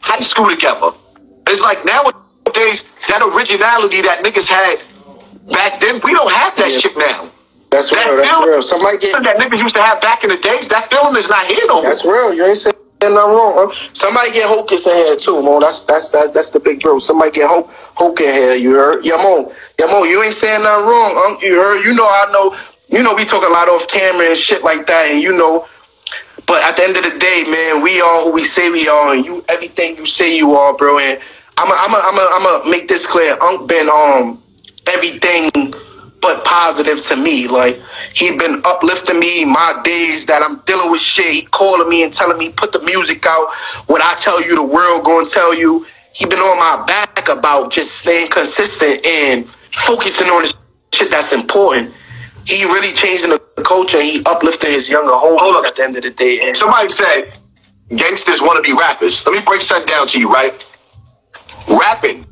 high school together. It's like nowadays that originality that niggas had back then, we don't have that Yeah. shit now. That's That real. That's feeling real. Somebody get that niggas used to have back in the days, that feeling is not here no more. That's real. You ain't saying nothing wrong. Um, somebody get Hocus in here too, Mo. That's that's that's that's the big bro. Somebody get Hoke Hoke in here. You heard? Yeah, Mo. Yeah, Mo. You ain't saying nothing wrong. Um, you heard? You know I know. You know we talk a lot off camera and shit like that, and you know. But at the end of the day, man, we are who we say we are, and you everything you say you are, bro. And I'm a, I'm a, I'm a, I'm a make this clear. Unc been um everything but positive to me. Like he'd been uplifting me my days that I'm dealing with shit. He calling me and telling me put the music out. What I tell you, the world gonna tell you. He been on my back about just staying consistent and focusing on the shit that's important. He really changing the culture. and He uplifting his younger homies at the end of the day. And Somebody said gangsters want to be rappers. Let me break something down to you, right? Rapping,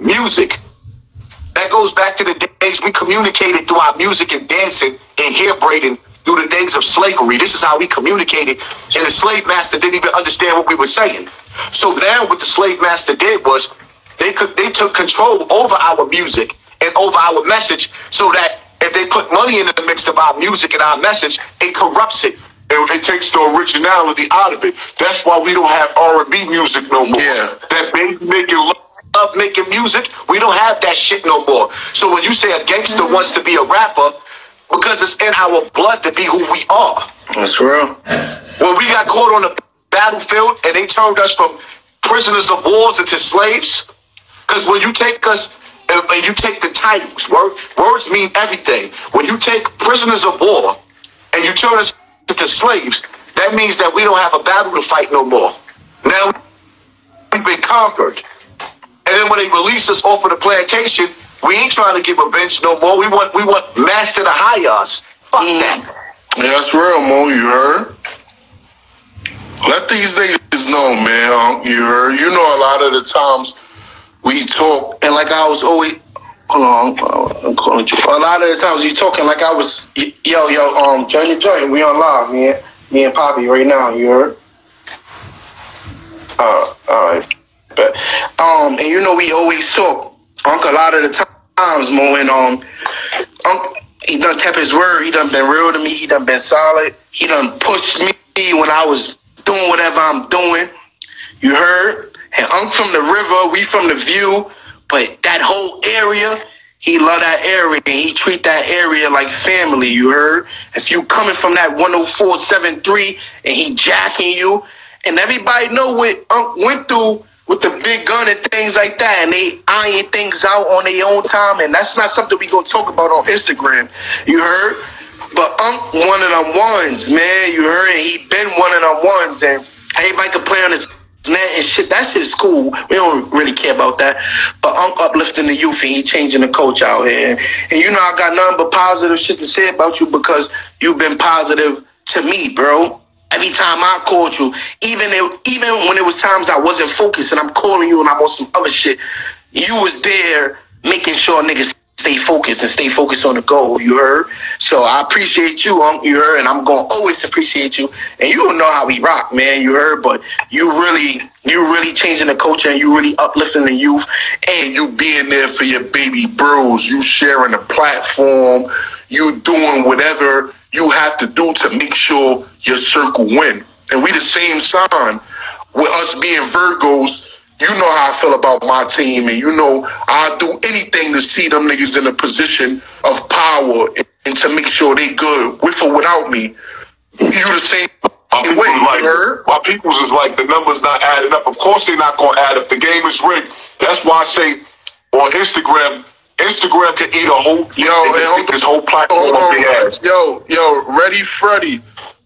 music, that goes back to the days we communicated through our music and dancing and hair braiding through the days of slavery. This is how we communicated, and the slave master didn't even understand what we were saying. So now, what the slave master did was they could they took control over our music and over our message, so that if they put money in the mix of our music and our message, it corrupts it. It, it takes the originality out of it. That's why we don't have R and B music no more. Yeah. That baby making love making music, we don't have that shit no more. So when you say a gangster mm-hmm. wants to be a rapper, because it's in our blood to be who we are. that's real. When we got caught on the battlefield and they turned us from prisoners of wars into slaves, because when you take us and and you take the titles, word, words mean everything. When you take prisoners of war and you turn us into slaves, that means that we don't have a battle to fight no more. Now we've been conquered. And then when they release us off of the plantation, we ain't trying to get revenge no more. We want we want master to hire us. Fuck that. Yeah, that's real, Mo. You heard? Let these niggas know, man. Um, you heard? You know, a lot of the times we talk. And like I was always, hold on, I'm calling you. A lot of the times you talking like I was, yo, yo, um, join your joint. We on live, man. me and Poppy right now. You heard? Uh, all right. But um, and you know we always talk. Unc a lot of the times, Mo, and um, Unc he done kept his word. He done been real to me. He done been solid. He done pushed me when I was doing whatever I'm doing. You heard? And I'm from the river, we from the view, but that whole area, he love that area and he treat that area like family, you heard? If you coming from that 10473 and he jacking you, and everybody know what Unc went through with the big gun and things like that, and they iron things out on their own time, and that's not something we gonna talk about on Instagram. You heard? But Unc one of them ones, man. You heard? He been one of them ones, and everybody can play on his net and shit. That shit is cool. We don't really care about that. But Unc uplifting the youth and he changing the coach out here. And you know I got nothing but positive shit to say about you because you've been positive to me, bro. Every time I called you, even if, even when it was times I wasn't focused and I'm calling you and I'm on some other shit, you was there making sure niggas stay focused and stay focused on the goal. You heard? So I appreciate you, um, you heard, and I'm gonna always appreciate you. And you don't know how we rock, man. You heard, but you really, you really changing the culture and you really uplifting the youth. and you being there for your baby bros, you sharing the platform, you doing whatever you have to do to make sure your circle win. And we the same sign with us being Virgos. You know how I feel about my team, and you know I'll do anything to see them niggas in a position of power and, to make sure they good with or without me. You the same My way, people's like, heard? my people's is like the numbers not adding up. Of course they're not gonna add up. The game is rigged. That's why I say on Instagram, Instagram can eat a whole Yo, just this whole platform off their ass. yo, yo, Ready Freddy,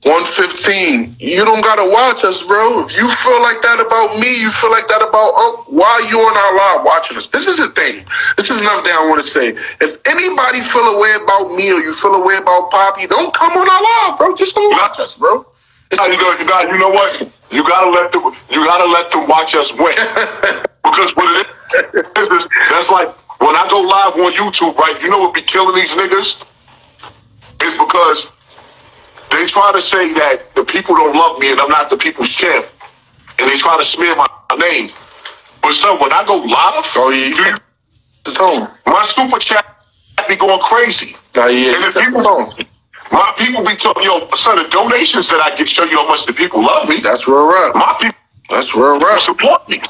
115. You don't gotta watch us, bro. If you feel like that about me, you feel like that about Unc, why are you on our live watching us? This is the thing. This is another thing I want to say. If anybody feel a way about me or you feel a way about Poppy, don't come on our live, bro. Just don't watch us, bro. You know, you got, you know what? You gotta let them. You gotta let them watch us win. because what it is, is that's like when I go live on YouTube, right? You know what be killing these niggas is because they try to say that the people don't love me and I'm not the people's champ, and they try to smear my name. But son, when I go live, Oh, yeah. you- It's home. my super chat be going crazy. Nah, yeah. And if people, home. my people be talking, yo, son, the donations that I get show you how much the people love me. That's real rap. my people That's real rap. support me.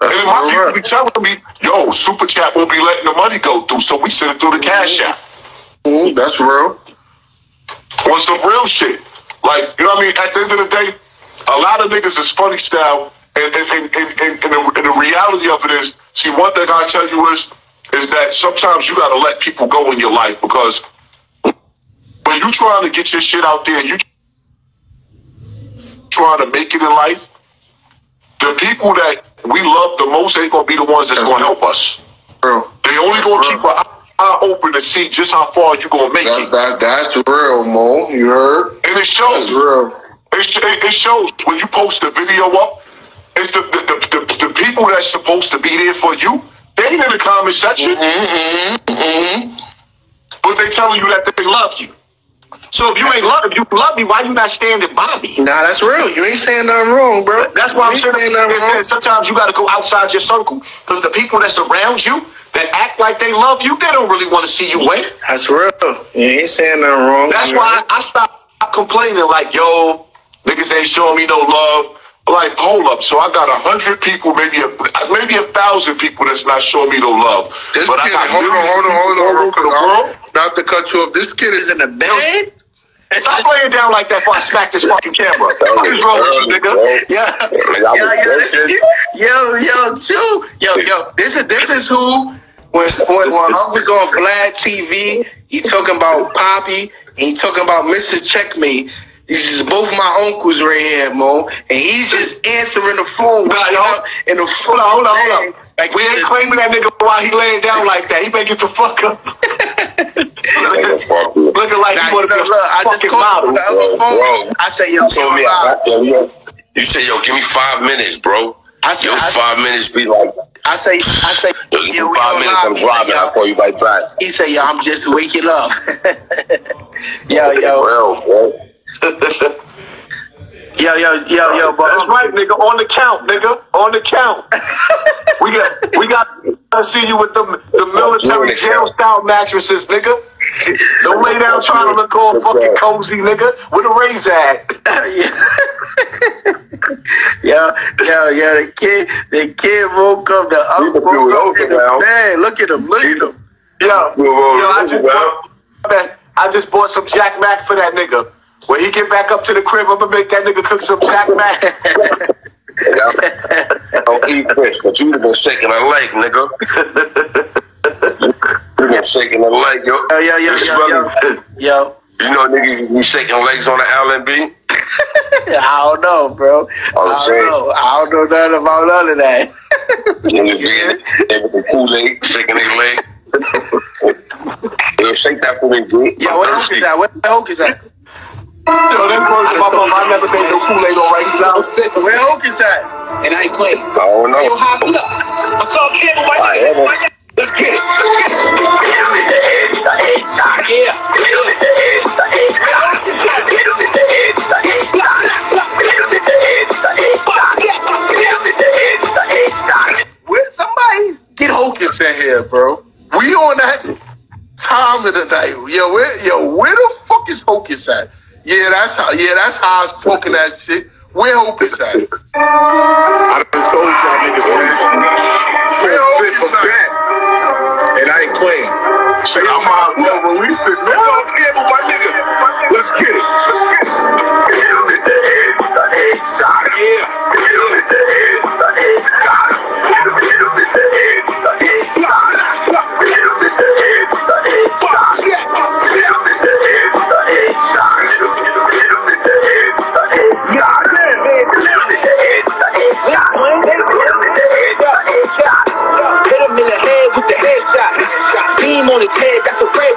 And then my people be telling me, yo, super chat won't be letting the money go through, so we send it through the cash app. Mhm, That's real. on some real shit. Like, you know what I mean? At the end of the day, a lot of niggas is funny style, and, and, and, and, and, and, the, and the reality of it is, see, one thing I tell you is, is that sometimes you gotta let people go in your life because when you trying to get your shit out there, you trying to make it in life, the people that we love the most ain't gonna be the ones that's gonna help us. Real. They only gonna keep an eye open to see just how far you gonna make That's it. that, that's real, Mo. You heard? And it shows. That's real. It, it shows when you post the video up. It's the the, the, the the people that's supposed to be there for you. They ain't in the comment section, Mm-hmm. but they telling you that they love you. So if you ain't love, if you love me, why you not standing by me? Nah, that's real. You ain't saying nothing wrong, bro. That's why I'm You saying, ain't I'm saying sometimes you got to go outside your circle because the people that's around you that act like they love you, they don't really want to see you win. That's real. You ain't saying nothing wrong. That's why I stopped complaining like, yo, niggas ain't showing me no love. Like, hold up. So I got a hundred people, maybe a maybe a thousand people that's not showing me no love. This but I kid, got hold on, hold on, hold on, all real over quick. The world. Not to cut you off. This kid is is in the bed. Stop laying down like that before I smack this fucking camera. What is wrong with you, nigga? Yeah, I yo, was yo, this, yo, yo, yo, yo. This is this is who when when when Unc was on Vlad TV, he talking about Poppy and he talking about Mr. Checkmate. These is both my uncles right here, Mo, and he's just answering the phone Nah, waking yo. up in the Hold on, hold on, hold on. Like we ain't claiming that nigga while he laying down like that. He better get the fuck up. You. Looking like Nah, he want to be a look, I just called model. the other phone. I said, yo, You told me yo, I got yo, yo. You said, yo, give me five minutes, bro. I said, Yo, I, five minutes be like, I say, I say, yo, give me five minutes. I'm live. He said, driving. I'll call you right back. he said, yo, I'm just waking up. yo, yo, Real, bro. yo, yo, yo, yo, but That's right, nigga. On the count, nigga. On the count. we got, we got to see you with the the military jail style mattresses, nigga. Don't lay down trying to look all fucking cozy, nigga. With a raise at? yo, yo, yo, the kid, the kid woke up, the up Keep the woke fuel up open in the bed. Look at him, look at him. Yo, yo, Whoa, whoa, I just bought, I just bought some Jack Mac for that nigga. When he get back up to the crib, I'm gonna make that nigga cook some Jack Mac. Yeah. Don't eat fish, but you'd been shaking a leg, nigga. You've been shaking a leg, yo. Yo, yo, yo, This yo, yo, yo. You know niggas used be shaking legs on the LNB? I don't know, bro. I don't saying. know. I don't know nothing about none of that. Niggas be in there with the Kool-Aid, shaking their leg. Yo, shake that for me, dude. Yo, I'm what Hulk thirsty. is that? What Hulk is that? Yo, that version of my mom, I never made no Kool-Aid on right south. Where Hulk is that? and I ain't playing. I don't know. Yo, hop it up. What's up, kid? I haven't. Let's get it. Yeah. Where somebody get Hocus in here, bro? We on that time of the night. Yo, where yo, where the fuck is Hocus at? Yeah, that's how yeah, that's how I was poking that shit. Where Hocus at? I done told y'all niggas, man. Where Full fit Hocus at? And I ain't playing. Say, I'm out. Yo, release it, man. Don't gamble, my nigga. Let's get it. Yeah. head, that's a fact.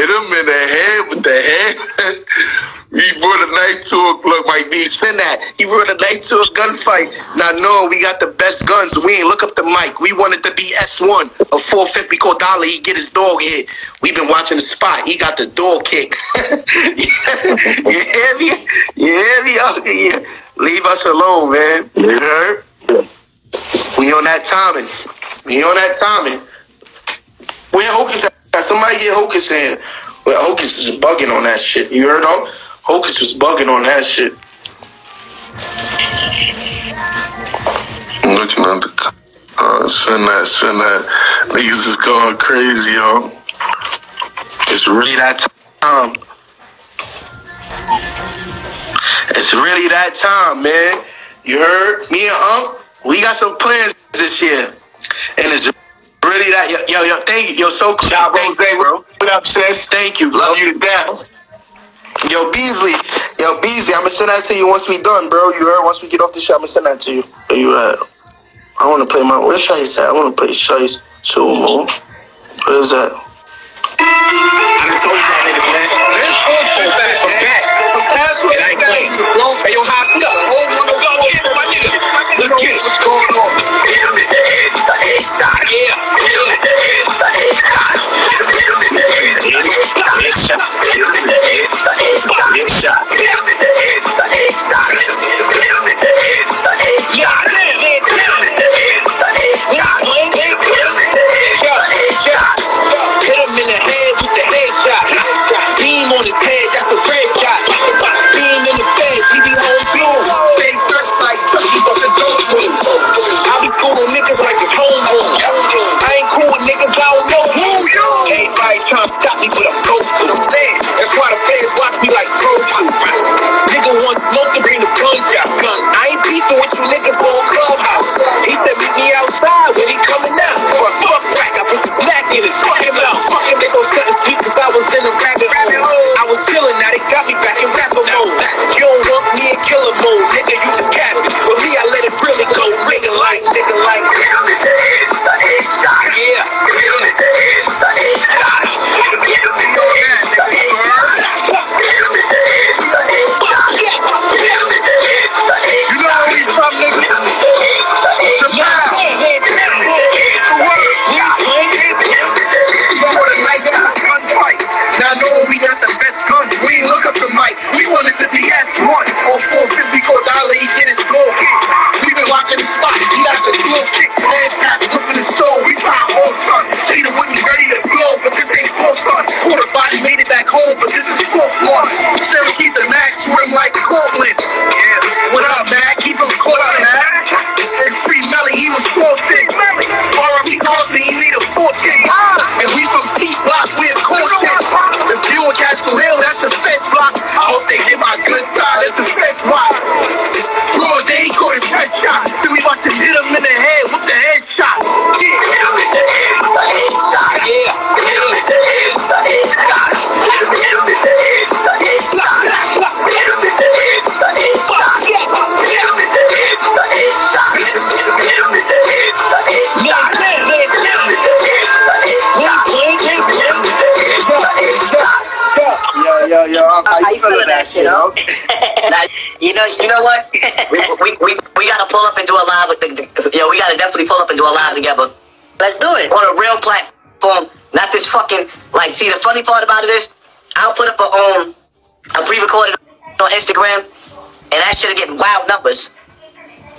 Hit him in the head with the head. he brought a knife to a look, Mike D. Send that. He brought a knife to a gunfight. Now, no, we got the best guns. We ain't look up the mic. We wanted to be S1. A 450 called Dollar. He get his dog hit. we been watching the spot. He got the dog kick. you hear me? You hear me? Oh, yeah. Leave us alone, man. You heard? We on that timing. We on that timing. Where Hocus Somebody get Hocus in. Well, Hocus is bugging on that shit. You heard him? Hocus was bugging on that shit. I'm looking at the uh, send that, send that. Niggas is going crazy, yo. It's really that time. It's really that time, man. You heard? Me and Ump, we got some plans this year. And it's really that. Yo, yo, yo thank you. Yo, so cool. Shout Thank Rose, you, bro. what up, sis? Thank you, Love bro. you to death. Yo, Beasley. Yo, Beasley, I'm going to send that to you once we done, bro. You heard? Once we get off the show, I'm going to send that to you. Where you at? I want to play my. Where's Shice at? I want to play Shice 2 more. Where's that? I done told y'all niggas, man. From back. And I know, what? we, we, we, we gotta pull up and do a live with the, the, yo, we gotta definitely pull up and do a live together Let's do it. on a real platform, not this fucking like. See, the funny part about it is, I'll put up a um a pre-recorded on Instagram, and that shit'll get wild numbers.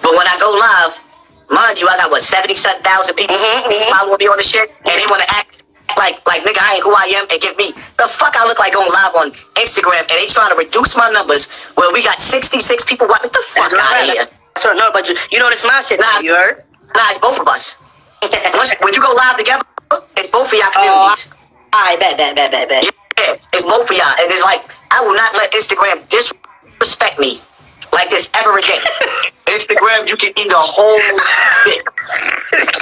But when I go live, mind you, I got what seventy seven thousand people following me on the shit, and they wanna act. Like, like, nigga, I ain't who I am, and give me the fuck I look like on live on Instagram, and they trying to reduce my numbers where we got 66 people. What the fuck out of here? No, but you, you know this my shit. Nah. You heard? Nah, it's both of us. Once, when you go live together, it's both of y'all Oh, communities. I bet, bet, bet, bet, bet. Yeah, it's both of y'all. And it's like, I will not let Instagram disrespect me like this ever again. Instagram, you can eat a whole dick.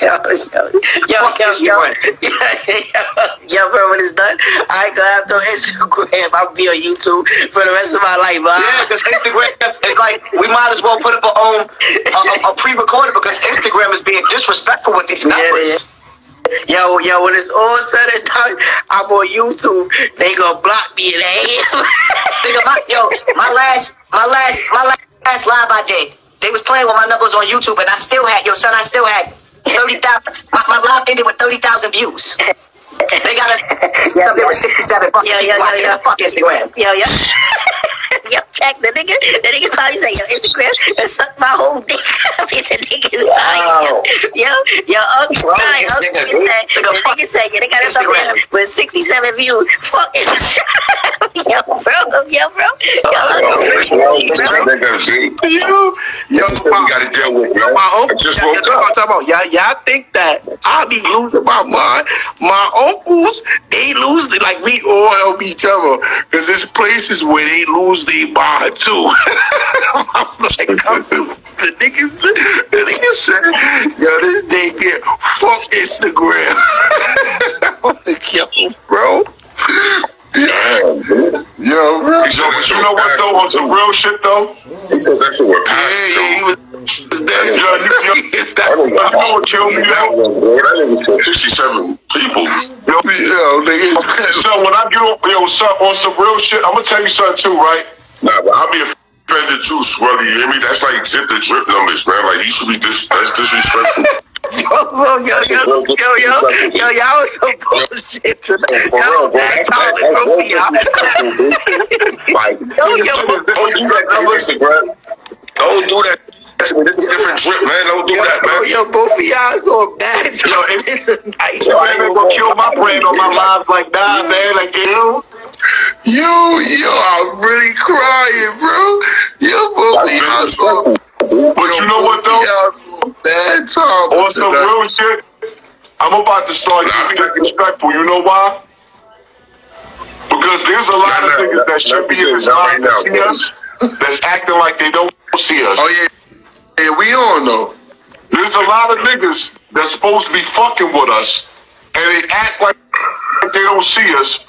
Yo, yo, yo, Fuck yo, yo, yo, yo, bro, when it's done, I ain't gonna have no Instagram. I'll be on YouTube for the rest of my life, bro. Yeah, because Instagram, it's like, we might as well put up a, um, a, a, a pre-recorded because Instagram is being disrespectful with these numbers. Yo, yo, when it's all said and done, I'm on YouTube. They gonna block me in the about, yo, my last, my last, my last live I did, they was playing with my numbers on YouTube and I still had, yo, son, I still had 30,000, my, my live ended with 30,000 views. They got us Yeah, something yeah. with 67 fucking Yeah, yeah, people yeah, yeah. Fuck Instagram. yo, yo. yo, check the nigga. The nigga probably say, yo, Instagram and suck my whole dick. I mean, the nigga's dying. Yo, yo, Uncle Bro, dying. this Uncle nigga said, Nigga, the fuck nigga said, yeah, they got us up Instagram. there with 67 views. Fuck it. yo, bro, yo, bro. Yo, Uncle, This nigga Z. Yo, yo, This is what we gotta deal with, man. my I uncle, just y'all, woke y'all, up. talking about, y'all, y'all think that I be losing my mind. My uncles, they lose the, like we all help each other. Cause there's places where they lose their mind too. I'm like, I'm, the niggas, the niggas said, yo, this nigga, fuck Instagram. I'm like, yo, bro. Dude. Yo. He said that's You know what though? On some real shit though. He said that's what Yeah, yeah, he was. That's, Yo, you, you, you know that. what killed me though? That nigga said 67 people. Yo, Yo, nigga. son, when I get on, yo, son, on some real shit, I'm gonna tell you something too, right? Nah, but I'll be offended too, Swelly. You hear me? That's like zip the drip numbers, man. Like you should be dis- that's disrespectful. Yo, bro, yo, yo, yo, yo, yo, y'all was some bullshit tonight. For Y'all real, bro. that That's, that's, bro, that's y'all. Like, Yo, yo, don't do that to Instagram. Don't do that. This is a different drip, man. Don't do yo, that, man. yo, both of y'all is on bad talent tonight. Man, they gonna kill my brand on my lives like nah, man. Like you, Yo, yo, I'm really crying, bro. Yo, both of y'all is but you know what though? Y'all is on On some tonight. real shit, I'm about to start getting disrespectful. You know why? Because there's a lot of Not now. niggas that should be in this line right to now, see us, that's acting like they don't see us. Oh, yeah. Yeah, we on, though. There's a lot of niggas that's supposed to be fucking with us, and they act like they don't see us.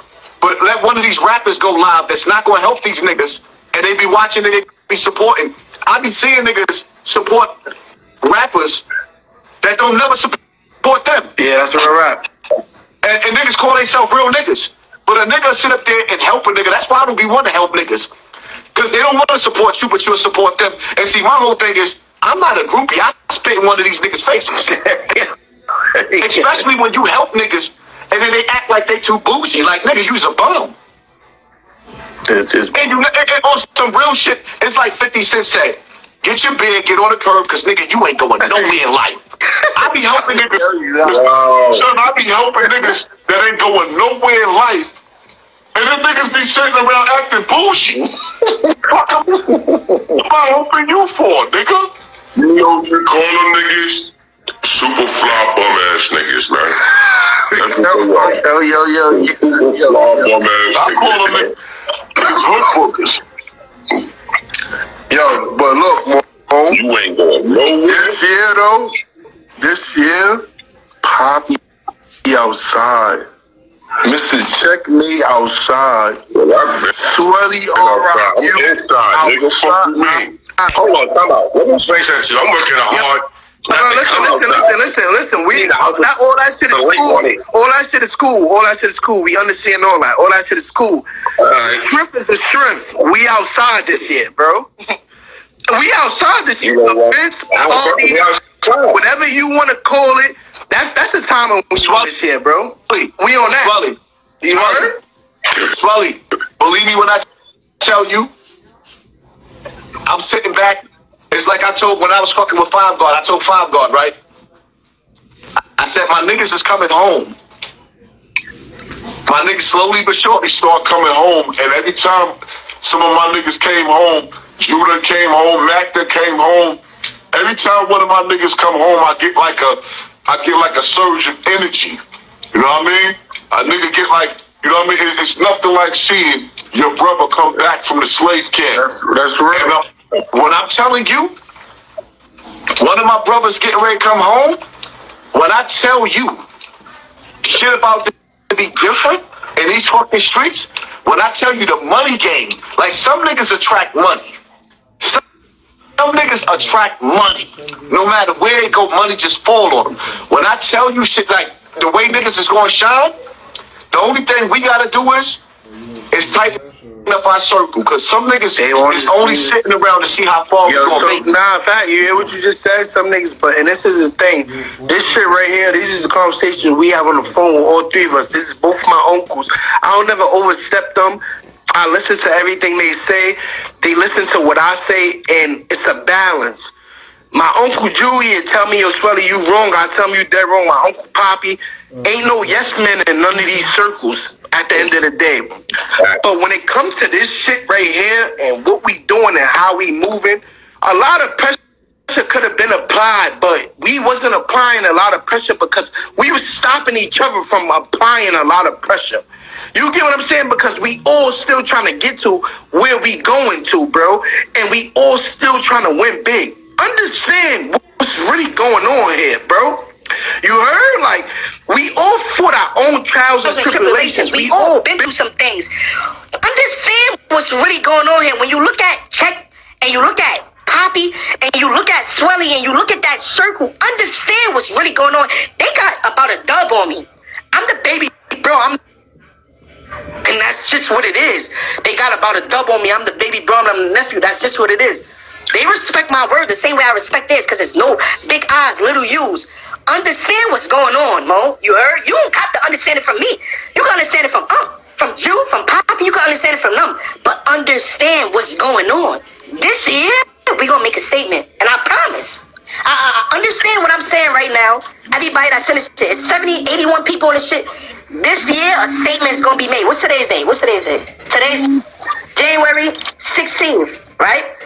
But let one of these rappers go live that's not going to help these niggas, and they be watching and they be supporting. I be seeing niggas support rappers that don't never support them. Yeah, that's what I rap. And, and niggas call themselves real niggas. But a nigga sit up there and help a nigga. That's why I don't be want to help niggas. Because they don't want to support you, but you'll support them. And see, my whole thing is, I'm not a groupie. I spit in one of these niggas' faces. Especially when you help niggas and then they act like they too bougie. Like, nigga, you's a bum. And you and on some real shit, it's like 50 Cent said, get your bed, get on the curb, because nigga, you ain't going nowhere in life. I be helping niggas. Wow. Son, I be helping niggas that ain't going nowhere in life. And then niggas be sitting around acting bullshit. Fuck 'em. What am I helping you for, nigga? You know what you call them niggas? Super fly bum ass niggas, man. That's what they are. yo, yo, yo, yo. Super fly bum ass I call them niggas. niggas hood bookers. Yo, but look, Mo, You ain't going nowhere. this year though, this year, Poppy outside. Mr. Checkmate outside. Well, been Sweaty outside. I'm you. inside, nigga. Fuck me. Hold on, come out. Let me say to you. I'm working hard. No, no, listen, listen, listen, listen, listen. We not all that shit is cool. All that shit is cool. All that shit is cool. We understand all that. All that shit is cool. Shrimp is a shrimp. We outside this year, bro. we outside this year. You know what? Events, I was parties, fucking outside. whatever you want to call it. That's that's the time when we on this shit, bro. We on that. Swelly, You heard? Swelly, believe me when I tell you, I'm sitting back. It's like I told when I was fucking with Five Guard. I told Five Guard, right? I said my niggas is coming home. My niggas slowly but surely start coming home, and every time some of my niggas came home, Judah came home, Macta came home. Every time one of my niggas come home, I get like a, I get like a surge of energy. You know what I mean? A nigga get like, you know what I mean? It's nothing like seeing your brother come back from the slave camp. That's that's. And, uh, when I'm telling you, one of my brothers getting ready to come home, when I tell you shit about this to be different in these fucking streets, when I tell you the money game, like some niggas attract money. Some, some niggas attract money. No matter where they go, money just fall on them. When I tell you shit like the way niggas is gonna shine, the only thing we gotta do is is tighten up our circle. Cause some niggas They is only sitting around to see how far we Yo, gonna so, make. nah, in fact, you hear what you just said? Some niggas, but, and this is the thing. This shit right here, this is the conversation we have on the phone with all three of us. This is both my uncles. I don't never overstep them. I listen to everything they say. They listen to what I say, and it's a balance. My uncle Julian tell me, yo, Swelly, you wrong. I tell him you dead wrong. My uncle Poppy ain't no yes men in none of these circles at the end of the day. But when it comes to this shit right here and what we doing and how we moving, a lot of pressure could have been applied, but we wasn't applying a lot of pressure because we was stopping each other from applying a lot of pressure. You get what I'm saying? Because we all still trying to get to where we going to, bro, and we all still trying to win big. Understand what's really going on here, bro. You heard? Like, we all fought our own trials and and tribulations. We all been through some things. Understand what's really going on here. When you look at Check and you look at Poppy and you look at Swelly and you look at that circle, understand what's really going on. They got about a dub on me. I'm the baby, bro. I'm and that's just what it is. They got about a dub on me. I'm the baby bro I'm the nephew. That's just what it is. They respect my word the same way I respect theirs because it's no big eyes, little U's. Understand what's going on, Mo. You heard? You don't got to understand it from me. You can understand it from um, from you, from Poppy. You can understand it from them. But understand what's going on. This year, we to make a statement. And I promise. I, I understand what I'm saying right now. Everybody that's in this shit, it's 70, 81 people in this shit. This year, a statement is gonna be made. What's today's date? What's today's date? Today's January 16th, right?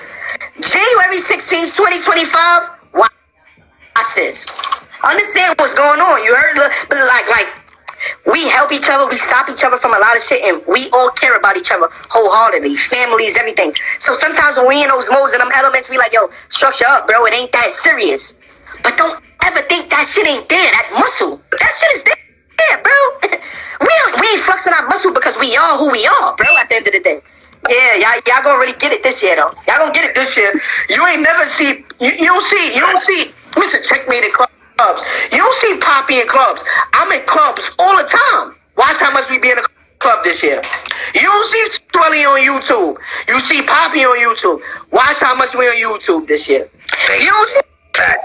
January 16th, 2025. Watch this. Understand what's going on. You heard, but like, like, we help each other, we stop each other from a lot of shit, and we all care about each other wholeheartedly. Families, everything. So sometimes when we in those modes and them elements, we like, yo, structure up, bro. It ain't that serious. But don't ever think that shit ain't there. That muscle, that shit is there, bro. we ain't, we ain't flexing our muscle because we are who we are, bro. At the end of the day. Yeah, y'all, y'all gonna really get it this year, though. Y'all gonna get it this year. You ain't never see, you, you don't see, you don't see, Mr. Checkmate in clubs. You don't see Poppy in clubs. I'm in clubs all the time. Watch how much we be in the club this year. You don't see Swelly on YouTube. You see Poppy on YouTube. Watch how much we on YouTube this year. You don't see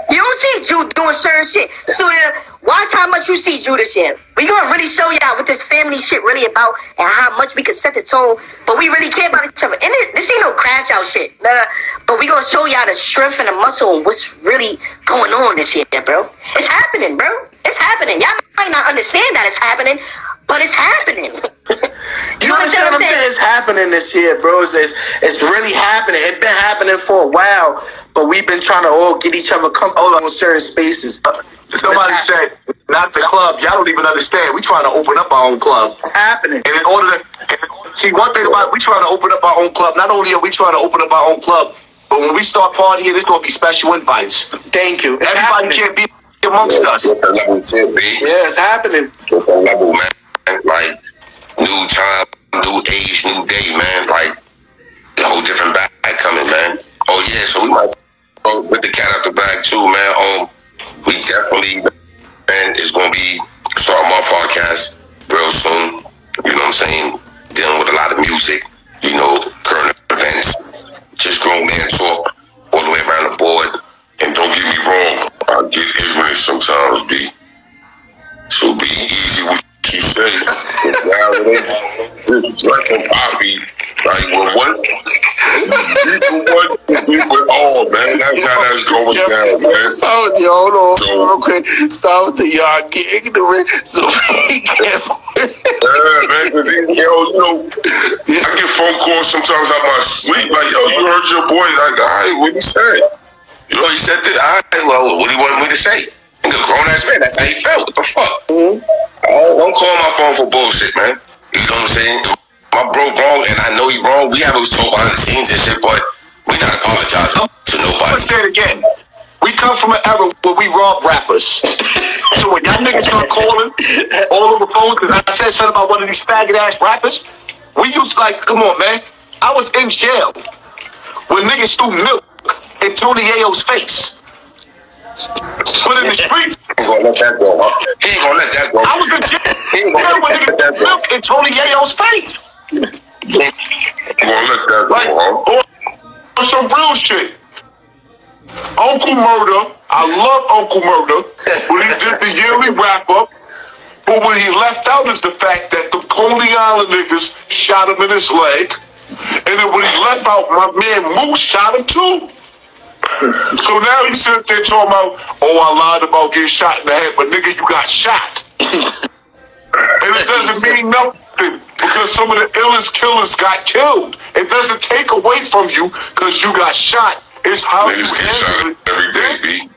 you don't see Jude doing certain shit. Student, watch how much you see this year. We gonna really show y'all what this family shit really about and how much we can set the tone. But we really care about each other. And this, this ain't no crash out shit. Nah, but we gonna show y'all the strength and the muscle and what's really going on this year, bro. It's happening, bro. It's happening. Y'all might not understand that it's happening, but it's happening. You understand what I'm saying? It's happening this year, bro. It's, it's really happening. It's been happening for a while, but we've been trying to all get each other comfortable in certain spaces. Somebody said, not the club. Y'all don't even understand. We trying to open up our own club. It's happening. And in order to and see one thing about it, we trying to open up our own club. Not only are we trying to open up our own club, but when we start partying, there's gonna be special invites. Thank you. It's Everybody happening. can't be amongst us. What the level should be. Yeah, it's happening. What level, man. Like, new time, new age, new day, man. Like, a whole different bag coming, man. Oh, yeah, so we might oh, with the cat out the bag, too, man. Um, we definitely, is going to be starting my podcast real soon. You know what I'm saying? Dealing with a lot of music, you know, current events, just grown man talk all the way around the board. And don't get me wrong, I get ignorant sometimes, B. So be easy what Nowadays, this dressing poppy, like when one people want to be with all, man. That's how that's going down, man. Stop with you. Hold on. So- real quick. Stop with the y'all get ignorant so we can't. Yeah, man, cause these, yo, you know, I get phone calls sometimes out my sleep, like, yo, you heard your boy, like, all right, what he said? You know, he said that, all right, well, what do you want me to say? And a grown ass man. That's how he felt. What the fuck? Mm-hmm. Don't, don't call my phone for bullshit, man. You know what I'm saying? My bro wrong, and I know he wrong. We have us talk behind the scenes and shit, but we not apologizing to nobody. gonna say it again. We come from an era where we rob rappers. so when y'all niggas start calling all over the phone, because I said something about one of these faggot ass rappers, we used to like, come on, man. I was in jail when niggas threw milk in Tony Yayo's face. But in the streets, He ain't gonna let that go. Huh? He ain't gonna let that go. I was jail He ain't gonna let that threw go. in Tony Yayo's face. You gonna let that go, Like, huh? on some real shit. Uncle Murder, I love Uncle Murder, when he did the yearly wrap up. But what he left out is the fact that the Coney Island niggas shot him in his leg. And then when he left out, my man Moose shot him too. So now he's sitting there talking about, oh, I lied about getting shot in the head, but nigga, you got shot. And it doesn't mean nothing because some of the illest killers got killed. It doesn't take away from you because you got shot. It's how Niggas you get shot handle it. every day, B.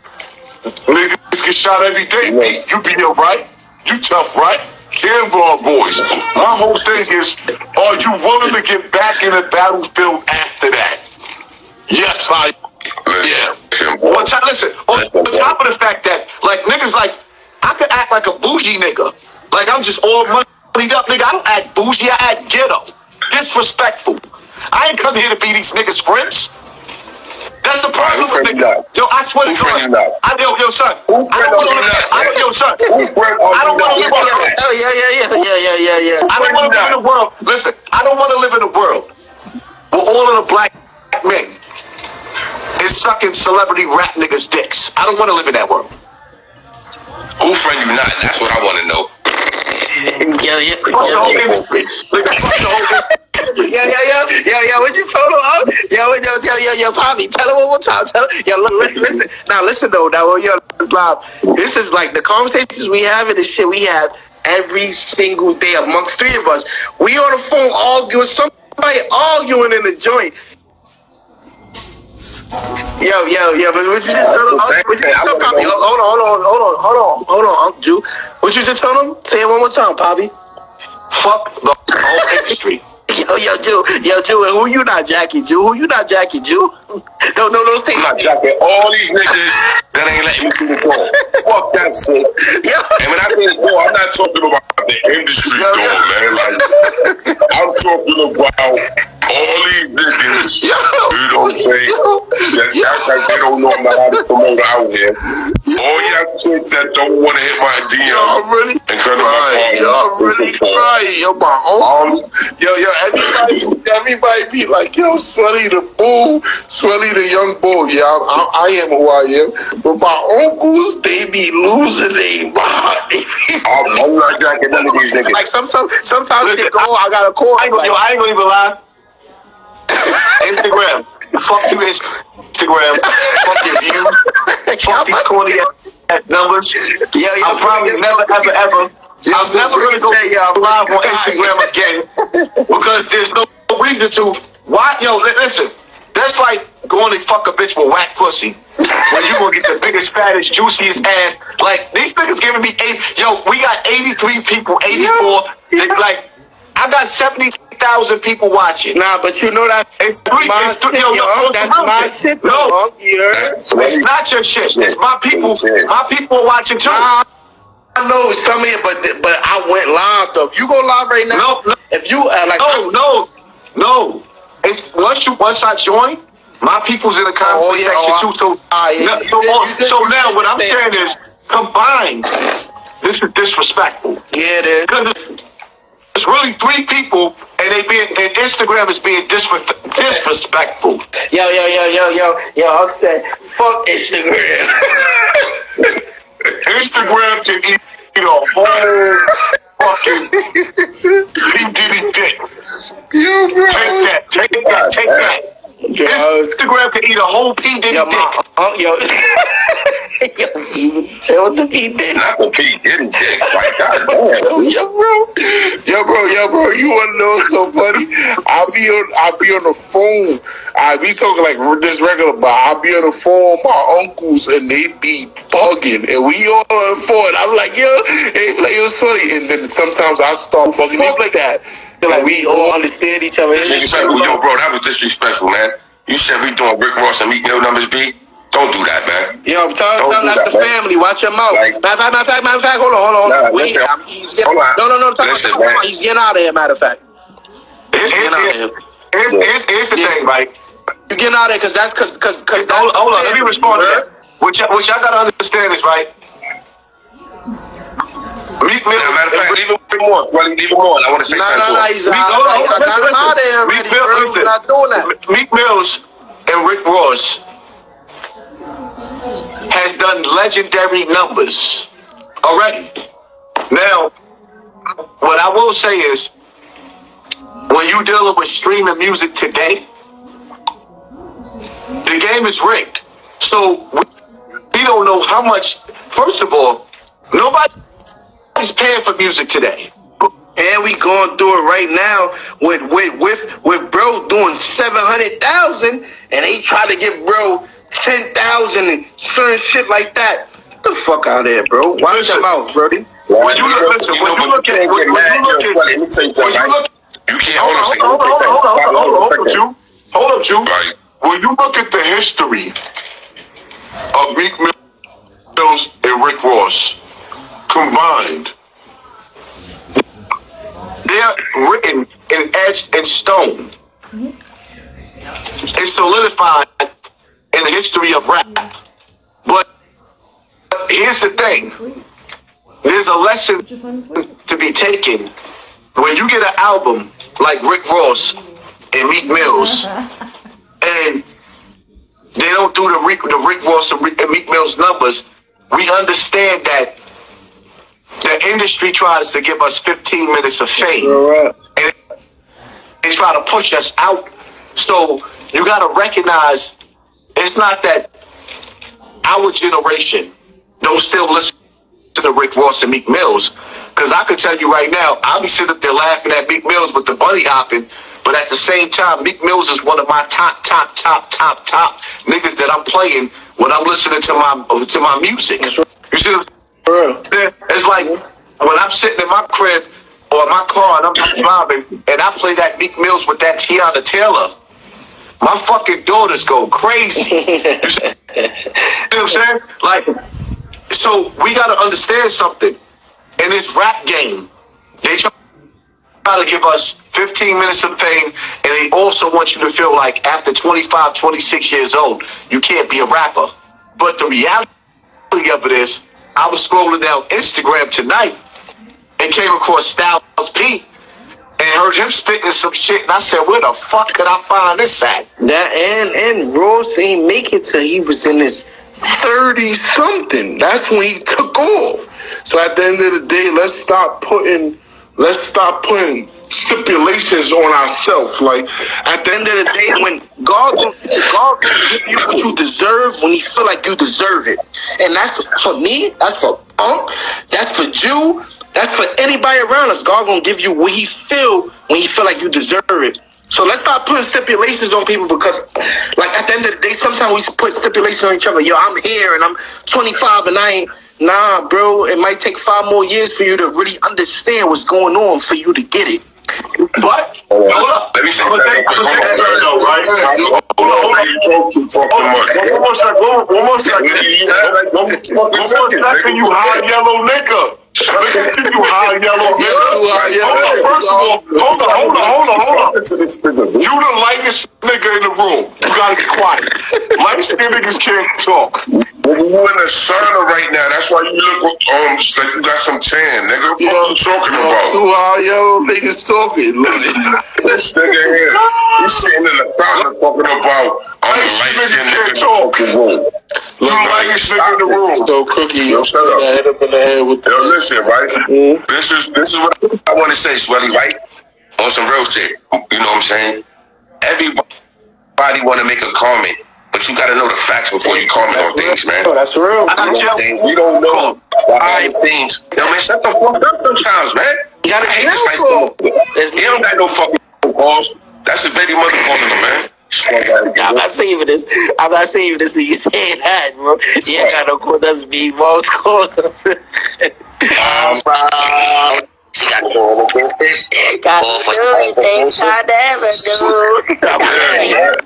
Niggas get shot every day. B. You be alright. You tough, right? Canvar boys. My whole thing is, are you willing to get back in the battlefield after that? Yes, I yeah. On top, listen, on, on top of the fact that, like, niggas, like, I could act like a bougie nigga. Like, I'm just all moneyed up, nigga. I don't act bougie, I act ghetto. Disrespectful. I ain't come here to be these niggas' friends. That's the problem with niggas. Yo, I swear to God. you? I, yo, yo, son. Who I don't want to not, I don't, man? yo, son. Who friend are I don't want to not? live on Oh yeah, yeah, yeah, yeah, yeah, yeah, yeah. I don't want to live in a world. Listen, I don't want to live in a world where all of the black men is sucking celebrity rap niggas' dicks. I don't want to live in that world. Who friend you not? That's what I want to know. Yo, yo, Fuck the yo, whole industry. Nigga, fuck the whole industry. yo, yo, yo, yo, yo, what you told him? Huh? Yo, yo, yo, yo, yo, Poppy, tell him one more time. Tell him. Yo, look, listen, listen. Now, listen though. Now, yo, this live. This is like the conversations we have and the shit we have every single day amongst three of us. We on the phone arguing. Somebody arguing in the joint. Yo, yo, yo, but what you just tell him? What you just tell Poppy? Hold on, hold on, hold on, hold on, hold on, Uncle Jew. What you just tell him? Say it one more time, Poppy. Fuck the whole industry. Yo, yo, Jew, yo, Jew, and who you not, Jackie Jew? Who you not, Jackie Jew? Don't know those things. I'm not jacking all these niggas that ain't letting me through the door. Fuck that shit. Yo, And when I mean door, I'm not talking about the industry Yo, door, yo. man. Like, I'm talking about all these niggas. Yo. You know what I'm saying? That act like they don't know about how to promote out here. All y'all chicks that don't want to hit my DM Y'all really and cut to my crying. phone. Y'all really crying. Yo, my uncle. Yo, yo, everybody, everybody be like, yo, Swelly the bull, Swelly the young bull. Yeah, I, I, I am who I am. But my uncles, they be losing their mind. I'm, I'm not jacking none of these niggas. like sometimes, sometimes they Listen, go, I got a call. I ain't, gonna, yo, I ain't gonna even lie. Instagram. Fuck you, Instagram. Fuck your views. Fuck these corny ass numbers. Yo, yo, I'm probably yo, never, yo, ever, ever. Yo, I'm never gonna go say, yo, live on God. Instagram again because there's no reason to. Why, yo? Listen, that's like going to fuck a bitch with whack pussy. When you gonna get the biggest, fattest, juiciest ass? Like these niggas giving me eight. Yo, we got 83 people, 84. They, like I got 70,000 people watching. Nah, but you know that It's three. my It's three. shit, Yo, yo. yo, That's no, my shit. No, Unc. You heard? That's it's not your shit. It's my people. My people are watching too. Nah, I know some of it, but but I went live though. If you go live right now, No, no. if you uh, like, No, no, no. It's once you once I join, my people's in the comment Oh, yeah, section oh, too. So, ah, yeah, no, so, did- on- so now what I'm saying is combined. This is disrespectful yeah, it is. because it's- really three people, and they being and Instagram is being disre- disrespectful. Yo, yo, yo, yo, yo, yo. Unc said, "Fuck Instagram." Instagram to eat a whole fucking P Diddy dick. Take that, take that, take that. Yo, Instagram can eat a whole P Diddy yo, dick. my, uh, yo, yo, even tell what the P did. Not the P Diddy dick. Like, God damn. yo, bro, yo, bro, yo, bro. You wanna know what's so funny? I'll be on, I'll be on the phone. I be talking like this regular, but I'll be on the phone with my uncles and they be bugging, and we all on the phone. I'm like, yo, they be like, it was funny, and then sometimes I start fucking they like that. They're like, we all understand each other. It's Disrespectful, yo, bro. That was disrespectful, man. You said we doing Rick Ross and Meek Mill numbers, B. Don't do that, man. Yo, tell Don't them do that's the man. family. Watch your mouth. Like- matter of fact, matter of fact, matter of fact. Hold on, hold on. Nah, Wait, listen. I'm, he's getting. Hold on. No, no, no. Talk, Listen, talk, man. talk, he's getting out of here. Matter of fact, Here's, Get out of here. here's, here's, here's the thing, right? you getting out of here because that's because because because. Hold, hold on, let me respond to that. What y'all, what y'all gotta understand is, right? Meek Mill. As a matter of fact, leave it more. Swelly, leave more. I want to say No, something no. to him. He's Meek, out. hold on, I got listen, him here listen. already, Meek Mill, bro. listen. Not doing that. Meek Mills and Rick Ross has done legendary numbers already. Now, what I will say is, when you dealing with streaming music today, the game is rigged. So we, we don't know how much. First of all, nobody's paying for music today. And we going through it right now with with with with bro doing seven hundred thousand, and they try to give bro ten thousand and certain shit like that. Get the fuck out of here, bro. Watch Listen. your mouth, Brody. When you look, listen, when you look at, when, when you look at, Swelly, let me tell you when you look, You can't hold hold on, on. hold on, hold on, hold on, hold on, hold on, hold on, Jew. Jew. Hold up, Jew. Right. When you look at the history of Meek Mills and Rick Ross combined, they're written in etched in stone. It's solidified in the history of rap. But here's the thing. There's a lesson to be taken when you get an album like Rick Ross and Meek Mills, and they don't do the Rick, the Rick Ross and and Meek Mills numbers. We understand that the industry tries to give us 15 minutes of fame, and they try to push us out. So you got to recognize it's not that our generation don't still listen to the Rick Ross and Meek Mills. Because I could tell you right now, I'll be sitting up there laughing at Meek Mills with the bunny hopping. But at the same time, Meek Mills is one of my top, top, top, top, top niggas that I'm playing when I'm listening to my to my music. You see what I'm saying? It's like when I'm sitting in my crib or my car and I'm, driving and I play that Meek Mills with that Teyana Taylor. My fucking daughters go crazy. You you know what I'm saying? Like, so we got to understand something. In this rap game, they try to give us 15 minutes of fame, and they also want you to feel like after 25, 26 years old, you can't be a rapper. But the reality of it is, I was scrolling down Instagram tonight and came across Styles P and heard him spitting some shit, and I said, where the fuck could I find this at? That and and Ross ain't make it till he was in his thirty something. That's when he took off. So at the end of the day, let's stop putting let's stop putting stipulations on ourselves. Like at the end of the day, when God give you what you deserve when you feel like you deserve it, and that's for me. That's for Punk. That's for Jew. That's for anybody around us. God gonna give you what He feel when He feel like you deserve it. So let's stop putting stipulations on people because, like at the end of the day, sometimes we put stipulations on each other. Yo, I'm here and I'm 25 and I ain't. Nah, bro. It might take five more years for you to really understand what's going on for you to get it. But, Hold up. Let me say I'm gonna take- I'm gonna take a turn though, right? Hold on, hold on. Hold on, One more second. One, more second. One, more second, you high yellow nigga. Listen to you high yellow nigga. Hold on, first of all, hold on, hold on, hold on, hold on. You the lightest nigga in the room. You gotta be quiet. Light skinned niggas can't talk. Nigga, you in the sauna right now. That's why you look um like you got some tan, nigga. What are you talking about? who are yo niggas talking? This nigga here, he's sitting in the sauna talking about I'm Light a light skinned skinned niggas can't nigga. talk. You the Look, lightest nigga in the room. so cookie, Yo, yo, shut up. hit up in the head with Yo, the listen, right? Mm-hmm. This is this is what I want to say, Swelly, right? On some real shit. You know what I'm saying? Everybody want to make a comment, but but you gotta know the facts before you comment on things, man. Oh, that's real. You know what I'm saying? We don't know behind the scenes. Yo, man, shut the fuck up sometimes, man. You gotta I hate be this nice careful. He don't got no fucking balls. That's his baby mother calling him, man. I'm not saving this. I'm not saving this till you say that, bro. You ain't got no call. That's me, boss. Call. Um, Bro, she got to go over this. Got Oh, for to do anything I never do. yeah, man.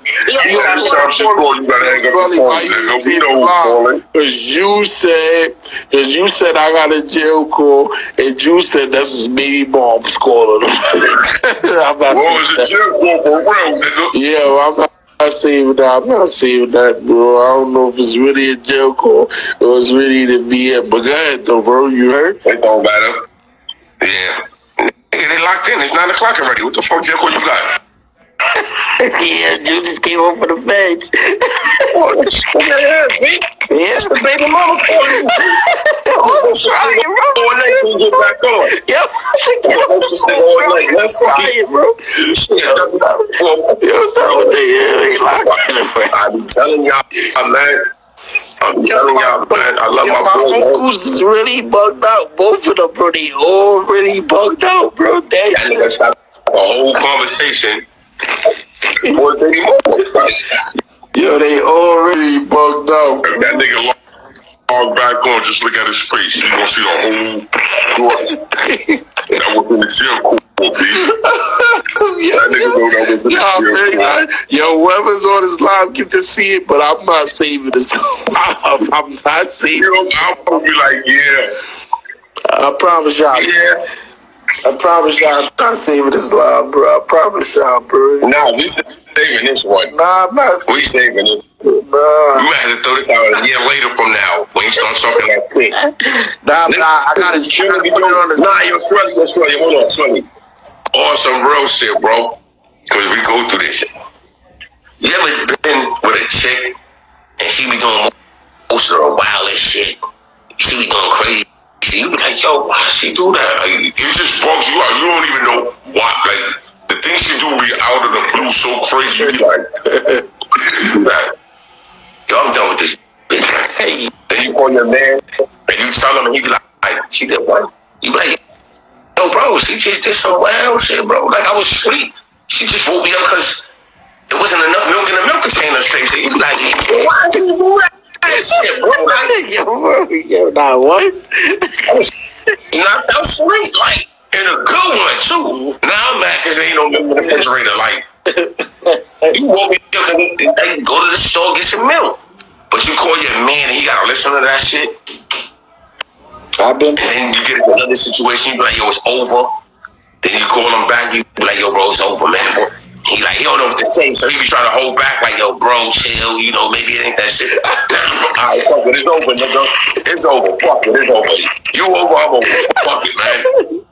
You have some shit going, you gotta hang up the phone, why you nigga. We say know who's lie. calling. Cause you said, cause you said I got a jail call, and you said that's his baby mom's calling him. I'm not What was saying it, that. Jim? For for real, nigga. Yeah, well, I'm not. I'm that. I'm not saving that, bro. I don't know if it's really a jail call or it's really to be it. But go ahead, though, bro. You heard? It don't matter. Yeah. Nigga, they locked in. It's 9 o'clock already. What the fuck? What you got? yeah, you just came up for the feds. Yeah. The baby mama calling you. Oh, Trying, bro. all night till you get back on. Yo, she's all night. Let's trying, bro. Shit, that's what- Yo, stop with the yeah, they locked in the. I be telling y'all, man. I'm telling y'all, man. I love Yo, my my man. uncles is really bugged out. Both of them, bro. They all really bugged out, bro. That That nigga stopped the whole conversation. Boy, baby mama. Yo, they already bugged out. That nigga log- back on, just look at his face. You gonna see the whole that was in the court, B. That nigga know that was in Yo, man. I- yo, whoever's on this live get to see it, but I'm not saving this. I'm, I'm not saving You it. I'm gonna be like, yeah, I promise y'all. yeah. I promise y'all. I'm not saving this live, bro. I promise y'all, bro. Nah, we saving this one. Nah, I'm not. We saving it. We Nah, might have to throw this out a year later from now when you start talking that quick. nah, nah. I gotta, I gotta put it on the. Nah, you're Swelly, you're Swelly. Hold on, Swelly. Awesome real shit, bro. Because we go through this. You ever been with a chick and she be doing most of the wildest shit? She be going crazy. You be like, yo, why she do that? Like, It just bugs you out. You don't even know why. Like the things she do be out of the blue so crazy. You be like. Yo, I'm done with this bitch. Hey, then you call your man and you tell him, and he be like, like, she did what? You be like, yo, bro, she just did some wild shit, bro. Like, I was asleep. She just woke me up because there wasn't enough milk in the milk container. You be like, why did you do that shit, bro? Like, Yo, bro. Yo, nah, what? I was knocked out like, in a good one, too. Now I'm mad because there ain't no milk in the refrigerator. Like, you woke me up and they go to the store get some milk. But you call your man and he gotta listen to that shit. I've been. And then you get into another situation, you be like, yo, it's over. Then you call him back, you be like, yo, bro, it's over, man. He like, he don't know what to say, so he be trying to hold back, like, yo, bro, chill, you know, maybe it ain't that shit. All right, fuck it, it's over, nigga. It's over, fuck it, it's over. You over, I'm over. Fuck it, man.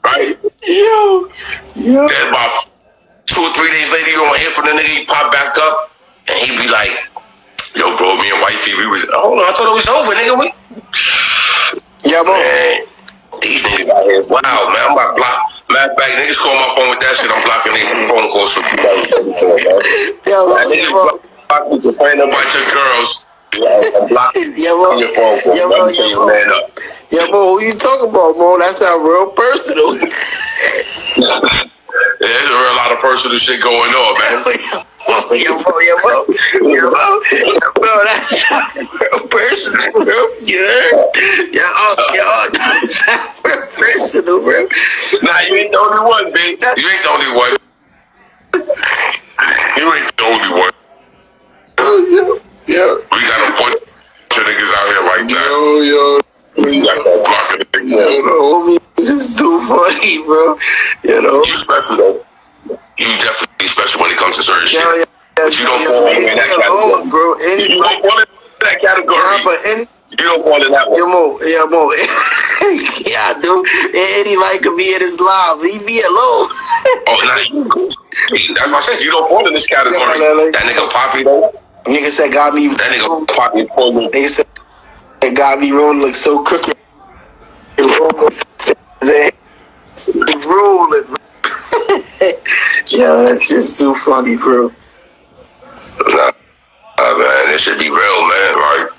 Right? Yo, yo. Then about two or three days later, you don't hear from the nigga, he pop back up, and he be like, yo, bro, me and wifey, we was, hold on, I thought it was over, nigga. We, Yeah, bro. Man, these niggas out here Wow, man. I'm about to block. Matter of fact, niggas call my phone with that shit. I'm blocking their phone calls from 2034, man. Yo, bro. Niggas block block me a bunch of girls. Yeah, Yeah, bro. your phone calls. Yeah, bro. Let me tell Yeah, bro. man up. Yeah, bro. Who you talking about, bro? That sound real personal. Yeah, there's a real lot of personal shit going on, man. bro. Yeah, bro. Yeah, bro. Yeah, bro. That sound real personal, bro. Heard? Yeah, oh, yeah, oh, that sound real personal, bro. Nah, you ain't the only one, B. You ain't the only one. you ain't the only one. Oh, yeah, yeah. We got a bunch of niggas out here like that. Yo, yo, You got some Blocking the Yo, niggas. the homies is too funny, bro. You know? You special, though. You definitely special when it comes to certain shit. Yeah, yeah. But you don't yeah, fall in that alone, category. bro. You don't fall in that category. nah, but any, You don't fall in that one. yeah, mo, yeah, mo. yeah, dude. Anybody could be in his live. Leave me alone. Oh, nah, you That's what I said. You don't fall in this category. Yeah, like- That nigga Poppy, though. Nigga said got me. That nigga Poppy. Nigga said that got me rolling look so crooked. Rolling. Yeah, that's just too funny, bro. Nah, nah man, it should be real, man. Like,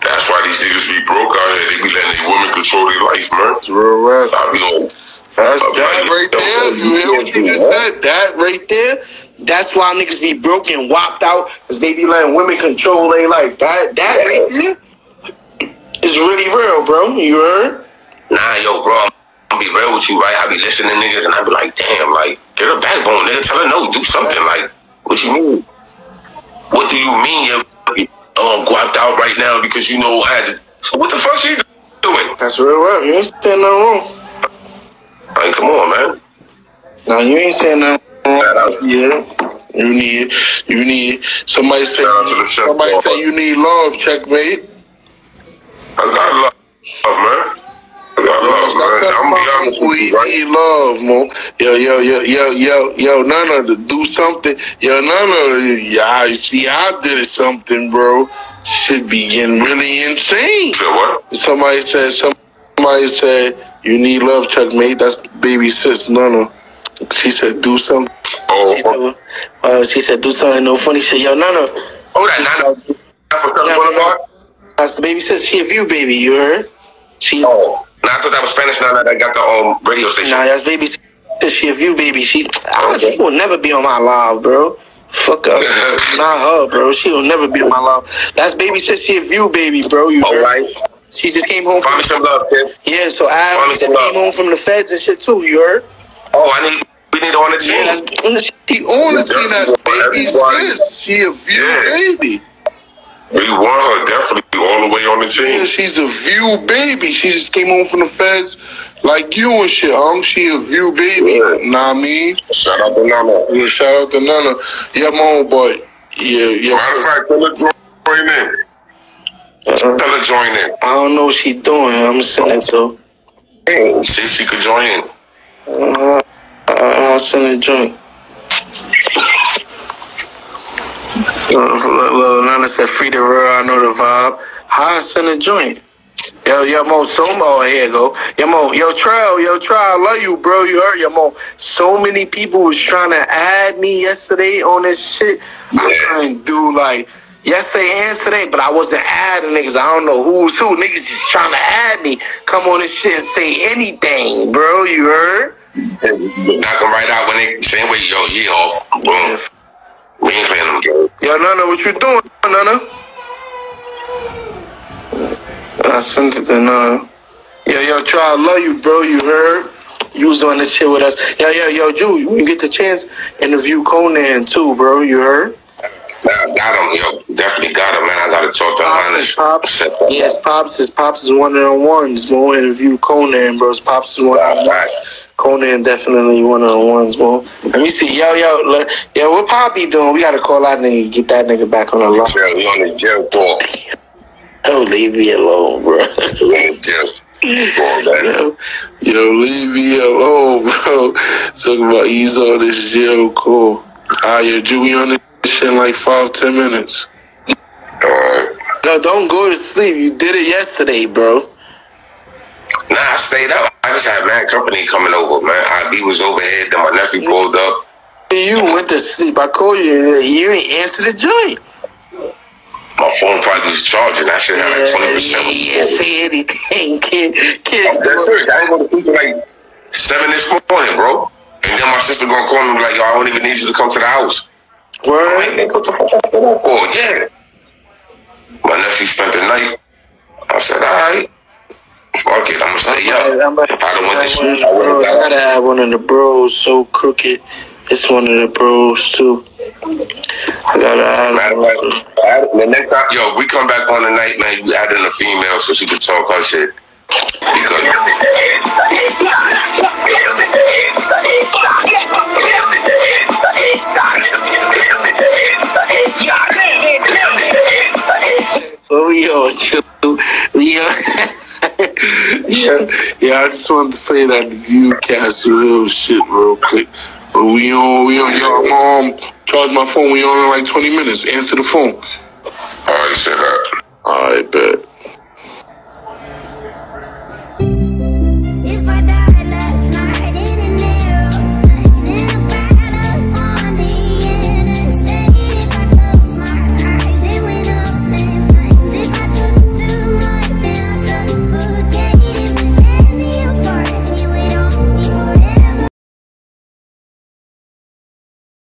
that's why these niggas be broke out here. They be letting these women control their life, man. That's real rap. I be on. That's I'm that right there. You hear what you just said? That right there. That's why niggas be broke and whopped out because they be letting women control their life. That that yeah. right there is really real, bro. You heard? Nah, yo, bro. I'm be real with you, right? I be listening to niggas and I be like, damn, like, get a backbone, nigga. Tell her no, do something. Like, what you mean? What do you mean you're um, guapped out right now because you know I had to. So what the fuck she doing? That's real rap. You ain't saying nothing wrong. Like, come on, man. No, you ain't saying nothing wrong. Yeah. You need, you need somebody say, somebody say you need love, checkmate. I got love, man. Love, man. I'm gonna be honest with you, right? need love, mo. Yo, yo, yo, yo, yo, yo, Nana, to do something. Yo, Nana, yeah, see, I did something, bro. Should be getting really insane. Said what? Somebody said, somebody said, you need love, checkmate. That's baby sis, Nana. She said, do something. Oh, She said, uh, she said, do something no funny shit. Yo, no, no. oh, that Nana for Southern No, no, That's the baby says she a view baby. You heard? She. Oh, nah, I thought that was Spanish Nana that I got the um radio station. Nah, that's baby says she a view baby. She. ah, she will never be on my live, bro. Fuck up. Not her, bro. She will never be on my live. That's baby says she a view baby, bro. You All heard? right. She just came home. Find me From, some love, Steph. yeah, so Find I me just came love. home from the feds and shit too. You heard? Oh, I need. We need on the team. Yeah, that's. She on the team, that's baby Everybody. She a view Yeah. baby. We want her definitely all the way on the Yeah, team. she's a view baby. She just came home from the feds like you and shit, um. She a view baby. Yeah. Nah, I mean, Shout out to Nana. yeah, shout out to Nana. Yeah, mom, but yeah, yeah. Matter of fact, tell her join in. Uh, Tell her join in. I don't know what she doing. I'm sending it to. See if she could join in. Uh, I'll send a joint. Little, Nana said, free the real, I know the vibe. How I send a joint? Yo, yo, Mo, so Mo, here go. Yo, Mo, yo, Trail, yo, Trail, I love you, bro. You heard, yo, Mo. So many people was trying to add me yesterday on this shit. I couldn't do, like, yesterday and today, but I wasn't adding niggas. I don't know who's who. Niggas just trying to add me. Come on this shit and say anything, bro. You heard? Knock them right out when they same way, yo, he off. Boom. We ain't playing them games. Yo, Nana, what you doing, Nana? I sent it to Nana. Yo, yo, try, I love you, bro. You heard? You was on this shit with us. Yo, yo, yo, Jew, when you get the chance, interview Conan too, bro. You heard? Nah, got him, yo. Definitely got him, man. I gotta talk to him Pops, honest. Pops. Yes. Pops is Pops is one on ones, bro. Interview Conan, bro. Pops is one on Nah, ones. Conan definitely one of the ones, bro. Let me see. Yo, yo, look, yo, what Poppy doing? We gotta call that nigga, get that nigga back on the line. We on the jail call. Oh, leave me alone, bro. We on the jail call, man. Yo, yo, leave me alone, bro. Talking about he's on this jail call. Ah, yeah, Jew, we on this shit in like five, ten minutes. Alright. No, don't go to sleep. You did it yesterday, bro. Nah, I stayed up. I just had mad company coming over, man. IB was overhead, then my nephew pulled up. You went to sleep. I called you. You ain't answer the joint. My phone probably was charging. That shit had like twenty Yeah, percent. yeah, say anything, kid. Kids, That's serious. I ain't going to sleep like seven this morning, bro. And then my sister gonna call me and be like, yo, I don't even need you to come to the house. I'm like, what the fuck I for? Yeah. My nephew spent the night. I said, all right. Fuck it, I'm gonna stay up. If I done went to sleep, I would Bro, have I got gotta have one of the bros so crooked. It's one of the bros too. I gotta have Matter fact, the next time, yo, we come back on the night, man. You add in a female so she can talk her shit. Because What we on, Joe? We on. Yeah, yeah, I just wanted to play that viewcast real shit real quick. But we on, we on, your mom charge my phone. We on in like 20 minutes. Answer the phone. I said that. All right, bet.